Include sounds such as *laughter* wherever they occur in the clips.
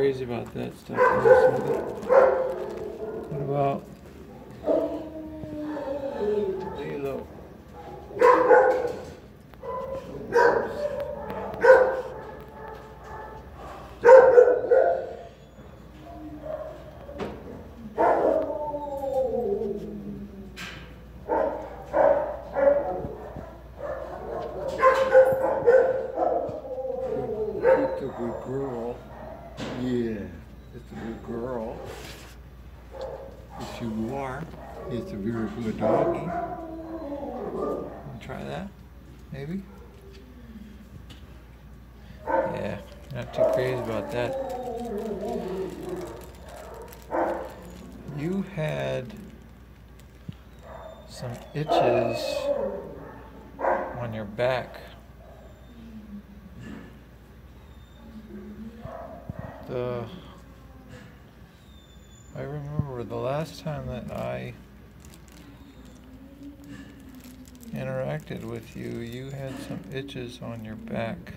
crazy about that stuff. What about Leelo? It's a good girl. Yeah, it's a good girl. Yes, you are. It's a very good doggy. Wanna Try that, maybe? Yeah, not too crazy about that. You had some itches on your back. The I remember the last time that I interacted with you, you had some itches on your back.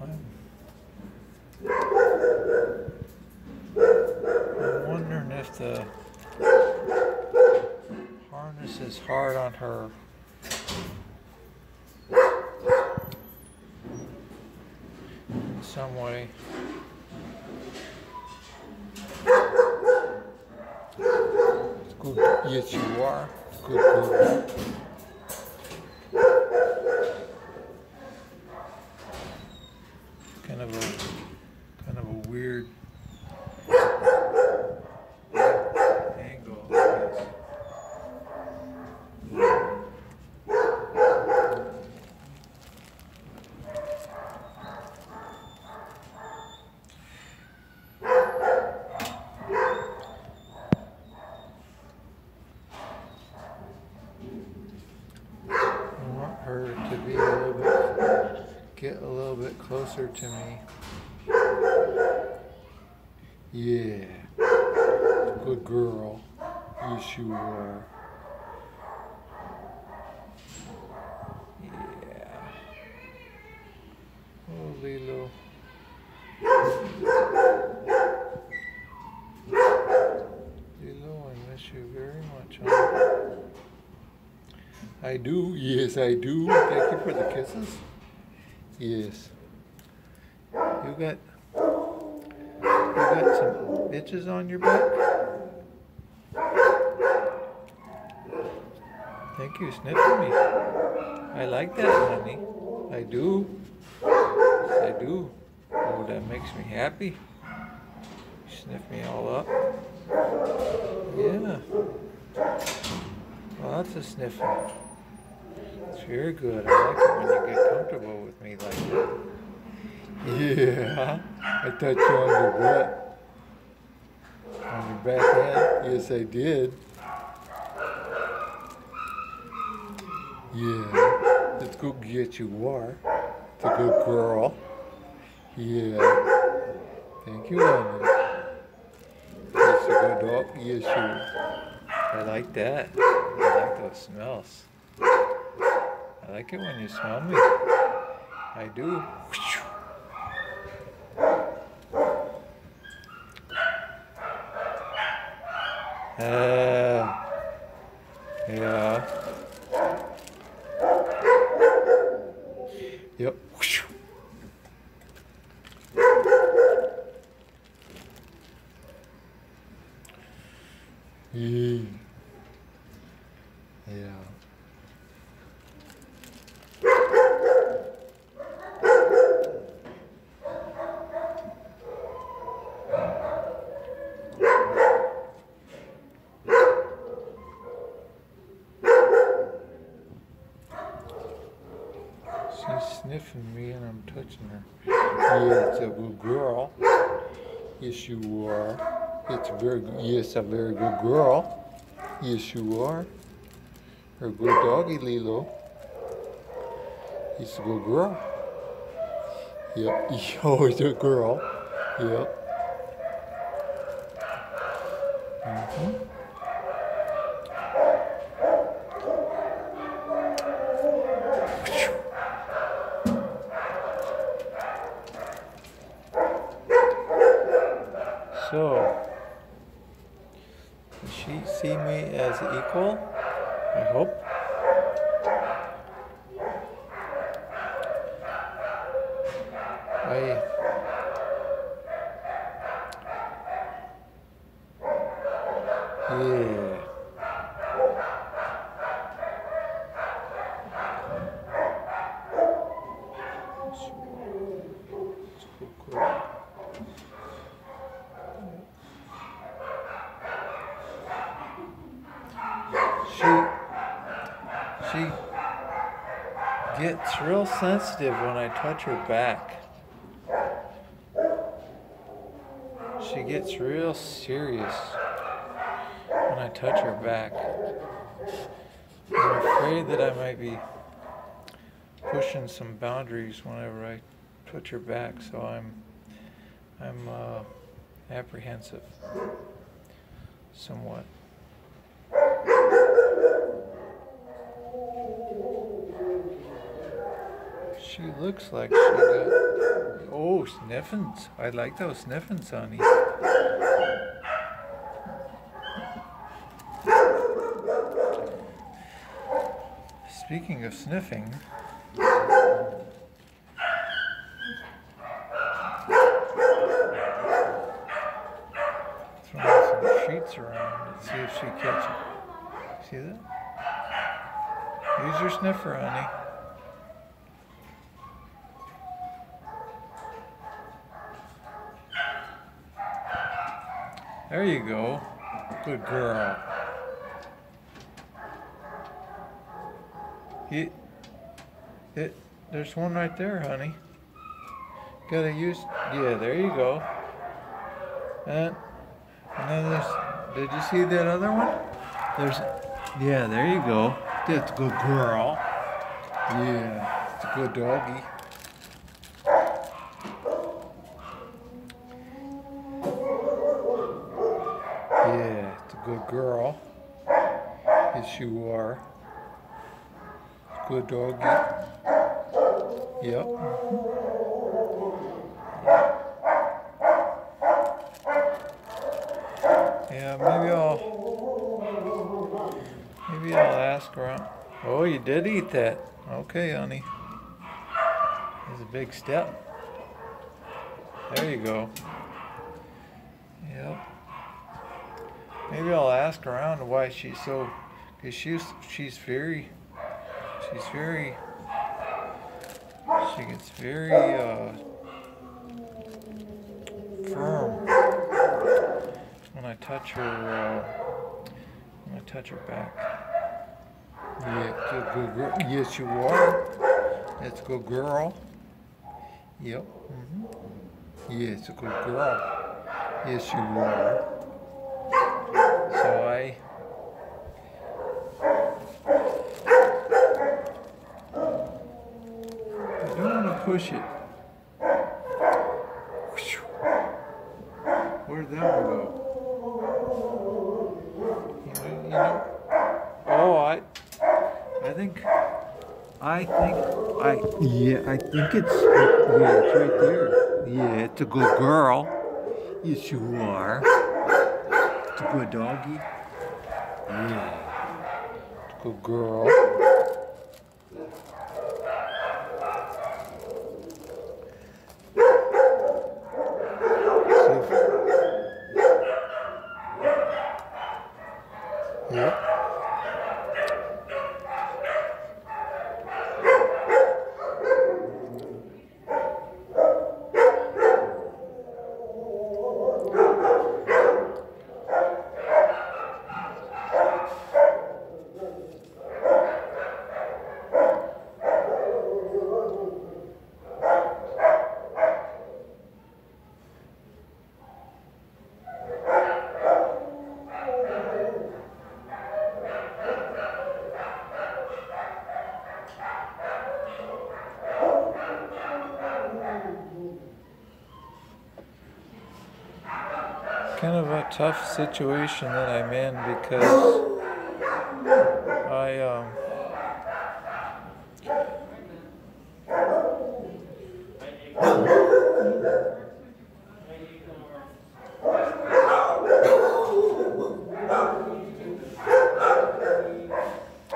I'm, wondering if the harness is hard on her. Some way. It's good. Yes, you are. Good girl. Kind of a, kind of a weird angle. I guess. I want her to be a little bit, get a little bit closer to me. Yeah. Good girl. Yes, you are. Yeah. Oh, Leelo. Leelo, I miss you very much, huh? I do. Yes, I do. Thank you for the kisses. Yes. You got you got some bitches on your back? Thank you, sniffing me. I like that, honey. I do. Yes, I do. Oh, that makes me happy. You sniff me all up. Yeah. Lots of sniffing. It's very good. I like it when you get comfortable with me like that. Yeah, I touched you on your butt. On your back end? Yes, I did. Yeah, it's good get you are. It's a good girl. Yeah. Thank you, honey. It's a good dog. Yes, you. I like that. I like those smells. I like it when you smell me. I do. Uh, yeah. Yep. Yeah. Yeah. Me and I'm touching her. Yes, it's a good girl. Yes, you are. It's a very good, yes, a very good girl. Yes, you are. Her good doggy, Leelo. He's a good girl. Yep. *laughs* Oh, he's a girl. Yep. Mm-hmm. So, does she see me as equal? I hope. I yeah. She she gets real sensitive when I touch her back. She gets real serious when I touch her back. I'm afraid that I might be pushing some boundaries whenever I touch her back, so I'm I'm uh, apprehensive somewhat. Looks like she got oh sniffins. I like those sniffins, honey. Speaking of sniffing, throwing some sheets around and see if she catches. See that? Use your sniffer, honey. There you go. Good girl. You, it, there's one right there, honey. Gotta use, yeah, there you go. And, and then there's, did you see that other one? There's, yeah, there you go. That's a good girl. Yeah, it's a good doggy. Yeah, it's a good girl. Yes, you are. Good doggy. Yep. Yeah, maybe I'll maybe I'll ask around. Oh, you did eat that. Okay, honey. That's a big step. There you go. Yep. Maybe I'll ask around why she's so, cause she's she's very, she's very, she gets very uh, firm when I touch her, uh, when I touch her back. Yeah, good girl. Yes, you are. That's a good girl. Yep. Mm-hmm. Yeah, it's a good girl. Yes, you are. I don't want to push it. Where'd that one go? You know, you know, oh, I I think I think I yeah, I think it's yeah, it's right there. Yeah, it's a good girl. Yes, you are. It's a good doggy. Yeah. It's a good girl. Kind of a tough situation that I'm in because I um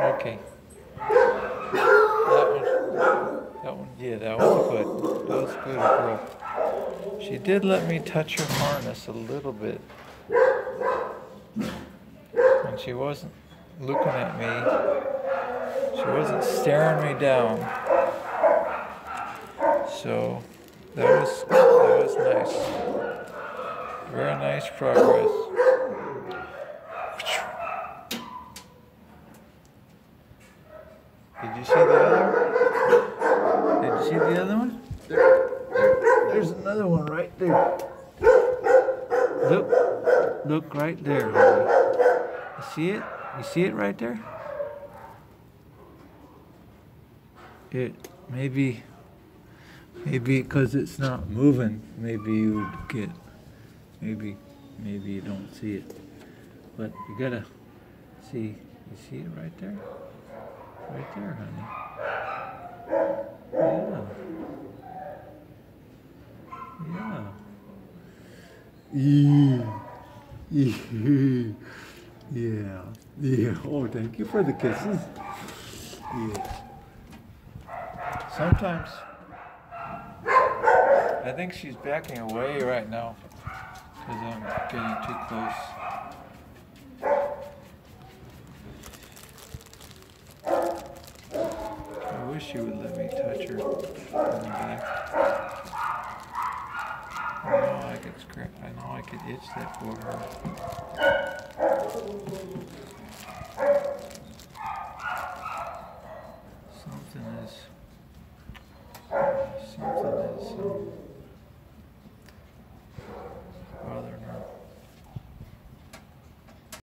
Okay. That one, that one, yeah, that was good. That was good, girl. She did let me touch her harness a little bit. And she wasn't looking at me. She wasn't staring me down. So that was that was nice. Very nice progress. Did you see the other? Did you see the other one? There's another one right there. Look, look right there. You see it? You see it right there? It maybe, maybe because it's not moving, maybe you would get, maybe, maybe you don't see it. But you gotta see, you see it right there? Right there, honey. Yeah. Yeah. Yeah. *laughs* Yeah. Yeah. Oh, thank you for the kisses. Yeah. Sometimes I think she's backing away right now because I'm getting too close. I wish you would let me touch her in the back. I know I could scratch. I know I could itch that for her. Something is. Something is. Um,